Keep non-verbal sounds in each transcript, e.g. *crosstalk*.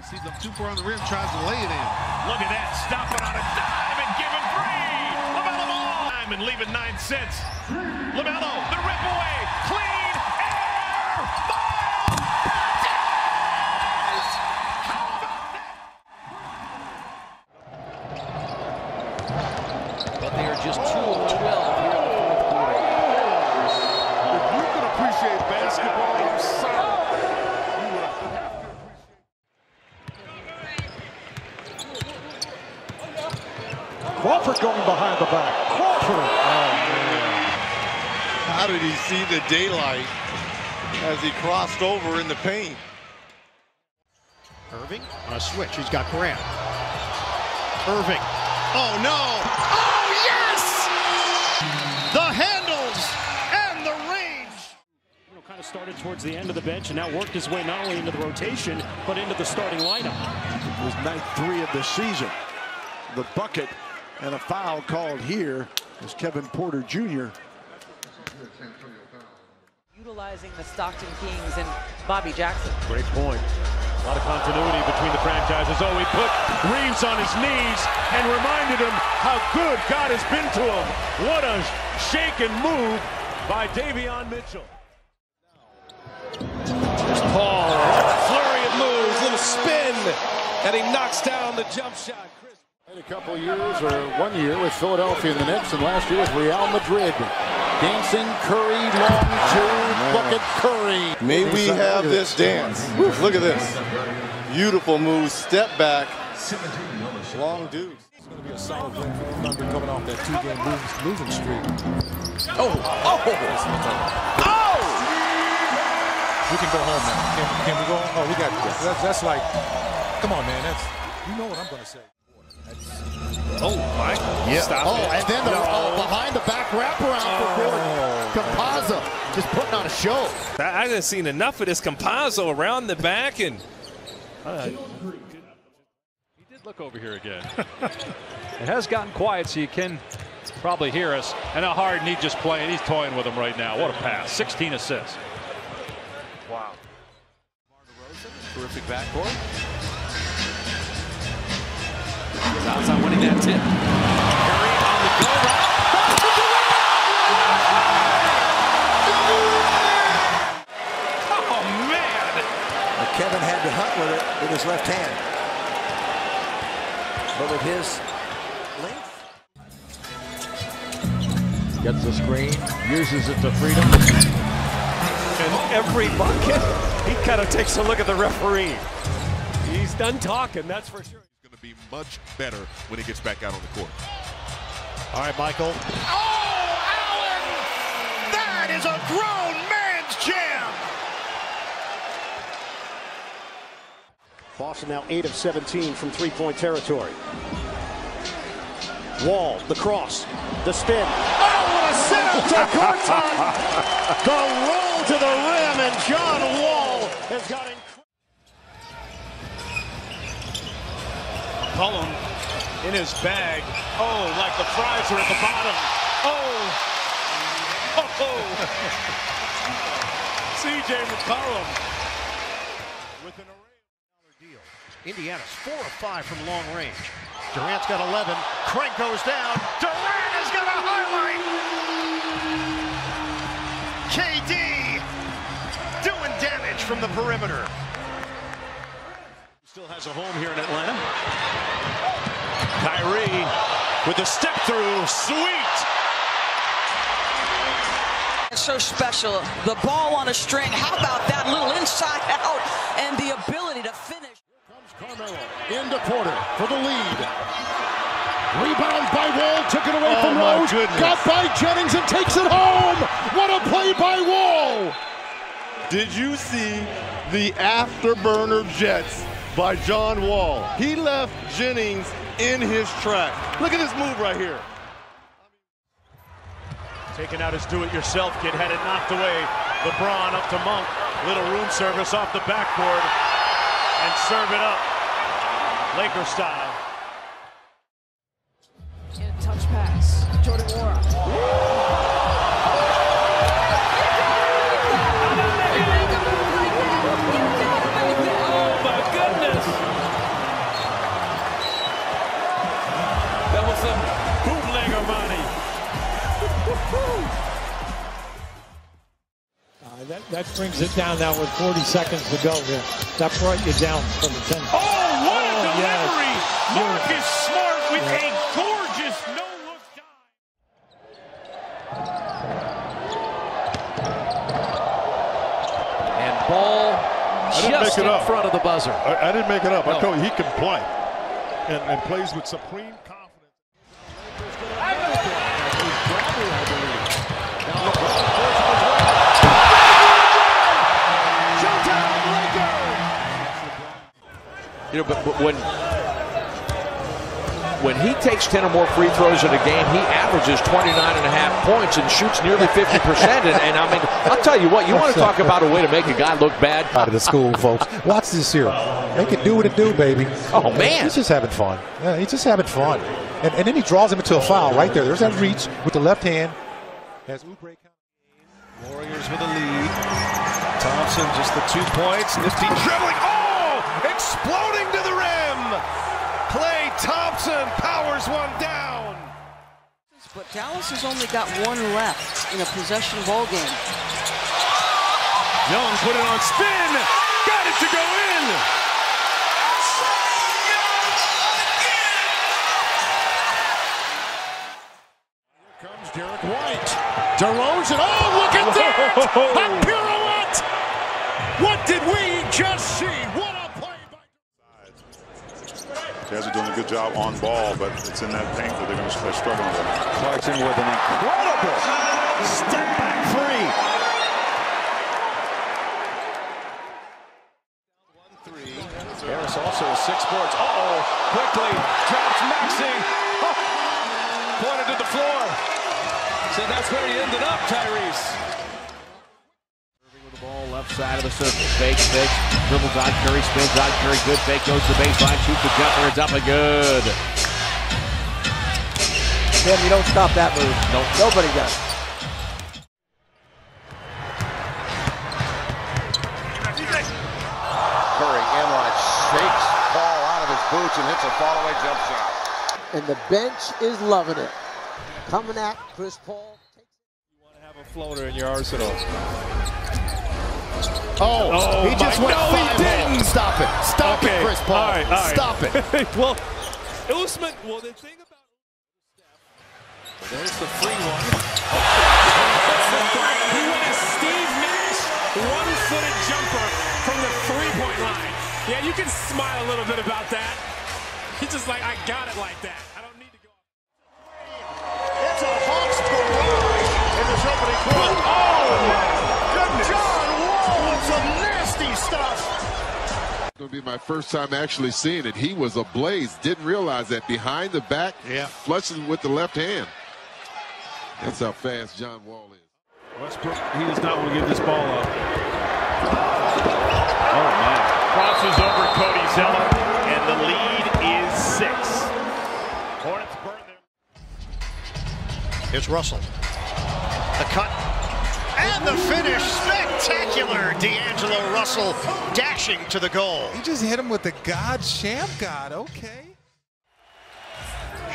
He sees them too far on the rim, tries to lay it in. Look at that. Stop it on a dive and giving him three. LaMelo Ball. Time and leave it nine cents. LaMelo, the rip away. Clean air. Ball. Yes! How about that? But they are just 2 of 12 here in the fourth quarter. If you can appreciate basketball, I'm sorry. You would have to Crawford behind the back. Crawford. Oh, How did he see the daylight as he crossed over in the paint? Irving on a switch. He's got Grant. Irving. Oh no! Oh, yes! The handles and the range. You know, kind of started towards the end of the bench and now worked his way not only into the rotation, but into the starting lineup. It was night three of the season. The bucket and a foul called here was Kevin Porter Jr. utilizing the Stockton Kings and Bobby Jackson. Great point. A lot of continuity between the franchises. Oh, he put Reaves on his knees and reminded him how good God has been to him. What a shake and move by Davion Mitchell. Paul. Flurry of moves, little spin, and he knocks down the jump shot. Chris A couple years or one year with Philadelphia in the Knicks, and last year with Real Madrid. Dancing Curry, long two, oh, bucket Curry. May we have this dance? Look at this. Beautiful move, step back, long dude. It's going to be a solid win for the Thunder coming off that two-game losing, losing streak. Oh, oh, oh. oh! We can go home now. Can, can we go home? Oh, we got this. That's, that's like, come on, man. That's you know what I'm going to say. Oh, my. Yeah. Stop oh, it. and then the oh, behind the back wraparound for Gordon. Oh. Campazzo just putting on a show. I haven't seen enough of this Campazzo around the back and uh, He did look over here again. *laughs* it has gotten quiet, so you can probably hear us. And how hard he just playing. He's toying with him right now. What a pass. 16 assists. Wow. terrific backcourt. Styles on winning that tip. Curry on the go route. Oh, man. Kevin had to hunt with it with his left hand. But with his length. Gets the screen, uses it to freedom. And every bucket, he kind of takes a look at the referee. He's done talking, that's for sure. Going to be much better when he gets back out on the court. All right, Michael. Oh, Allen! That is a grown man's jam. Boston now 8 of 17 from three-point territory. Wall, the cross, the spin. Oh, what a setup to Gortat! *laughs* the roll to the rim, and John Wall has got Cullum in his bag. Oh, like the fries are at the bottom. Oh. Oh. CJ McCollum with an array. deal. Indiana's four of five from long range. Durant's got 11. Crank goes down. Durant has got a highlight. KD doing damage from the perimeter. Still has a home here in Atlanta. Kyrie with the step through. Sweet. It's so special. The ball on a string. How about that little inside out and the ability to finish? Here comes Carmelo into Porter for the lead. Rebound by Wall, took it away Oh, from my Rose. goodness. Got by Jennings and takes it home. What a play by Wall. Did you see the afterburner jets by John Wall? He left Jennings in his track. Look at this move right here. Taking out his do-it-yourself kid, had it knocked away. LeBron up to Monk. Little room service off the backboard. And serve it up. Laker style. In a touch pass. Jordan Wara. That brings it down now with 40 seconds to go here. That brought you down from the 10. Oh, what a Oh, delivery! yes. Marcus Smart with Yeah. a gorgeous no-look And ball I didn't just make it in up. front of the buzzer. I, I didn't make it up. I No. told you he can play, and, and plays with supreme confidence. You know, but, but when when he takes 10 or more free throws in a game, he averages 29 and a half points and shoots nearly 50%. and, and I mean, I'll tell you what, you want to talk about a way to make a guy look bad? Out of the school, folks. Watch this here. They can do what it do, baby. Oh, man. He's just having fun. Yeah, he's just having fun. And, and then he draws him into a foul right there. There's that reach with the left hand. Has Oubre Warriors with a lead. Thompson just the two points. Nifty dribbling. Oh! Exploding to the rim. Klay Thompson powers one down. But Dallas has only got one left in a possession ball game. Young put it on spin. Got it to go in. Here comes Derrick White. DeRozan. Oh, look at that! *laughs* A pirouette! What did we just see? What a play by Jazz are doing a good job on ball, but it's in that paint that they're going to start struggling with. Clarkson with an incredible step back three. One, three. Harris also a six boards. Uh-oh. Quickly drops Maxey. Oh. Pointed to the floor. So that's where he ended up, Tyrese. With the ball left side of the circle. Fake, fake, dribbles on Curry, spins on Curry. Good fake, goes to the baseline, shoots the jumper. It's up and good. Tim, you don't stop that move. Nope. Nobody does. Curry inline shakes Paul out of his boots and hits a fallaway jump shot. And the bench is loving it. Coming at Chris Paul. You want to Have a floater in your arsenal. Oh, Oh, he oh just my- went no, he five didn't. Stop it. Stop Okay, it, Chris Paul. all right, all right. Stop it. *laughs* well, Usman, well, the thing about There's the free one. *laughs* He went a Steve Nash one-footed jumper from the three-point line. Yeah, you can smile a little bit about that. He's just like, I got it like that. I don't need to go. It's a Hawks barrage in this opening quarter. Oh, my Going to be my first time actually seeing it. He was ablaze. Didn't realize that behind the back, Yeah. flushing with the left hand. That's how fast John Wall is. Westbrook, he does not want to give this ball up. Oh, man. Crosses over Cody Zeller, and the lead is six. Hornets burn their Here's Russell. The cut. And the finish. Spectacular. D'Angelo Russell dashing to the goal. He just hit him with the God Sham God. Okay.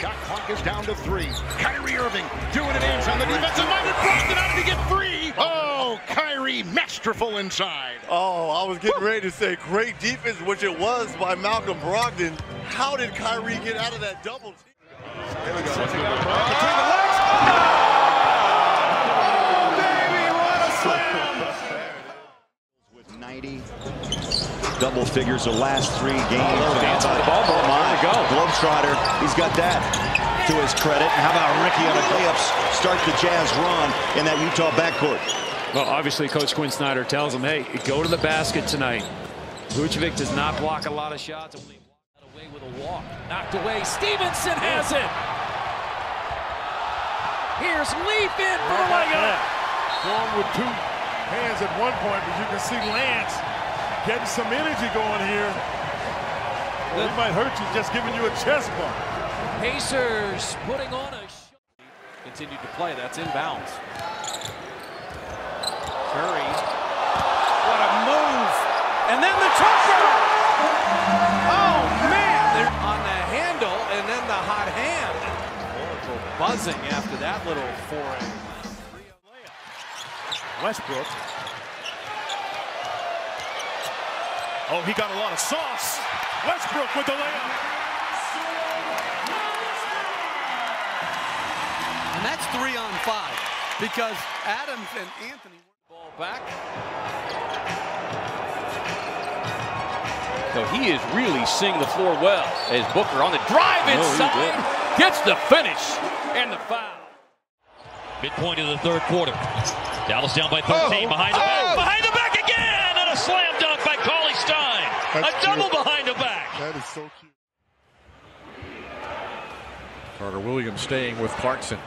Shot clock is down to three. Kyrie Irving doing it in on the defensive minded Brogdon. How did he get free? Oh, Kyrie masterful inside. Oh, I was getting ready to say great defense, which it was by Malcolm Brogdon. How did Kyrie get out of that double team? There we go. With 90 double figures the last three games. Oh, dance on the ball, ball. My There we go. Globetrotter, he's got that to his credit. And how about Ricky on a layups start the Jazz run in that Utah backcourt? Well, obviously, Coach Quin Snyder tells him, hey, go to the basket tonight. Vucevic does not block a lot of shots. Only blocked away with a walk. Knocked away. Stevenson has it. Here's Leaf in for the layup. Going with two hands at one point, but you can see Lance getting some energy going here. Well, he might hurt you just giving you a chest bump. Pacers putting on a show. Continued to play. That's inbounds. Curry. What a move. And then the trumper. Oh, man. They're on the handle and then the hot hand. Oracle buzzing after that little foray. Westbrook Oh, he got a lot of sauce. Westbrook with the layup. And that's three on five because Adams and Anthony ball back. So he is really seeing the floor well as Booker on the drive No, he inside gets the finish and the foul. Midpoint of the third quarter. Dallas down by 13 behind the back. Oh. Behind the back again! And a slam dunk by Cauley Stein. That's a double cute. behind the back. That is so cute. Carter Williams staying with Clarkson.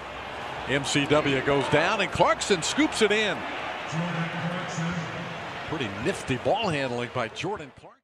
MCW goes down and Clarkson scoops it in. Pretty nifty ball handling by Jordan Clarkson.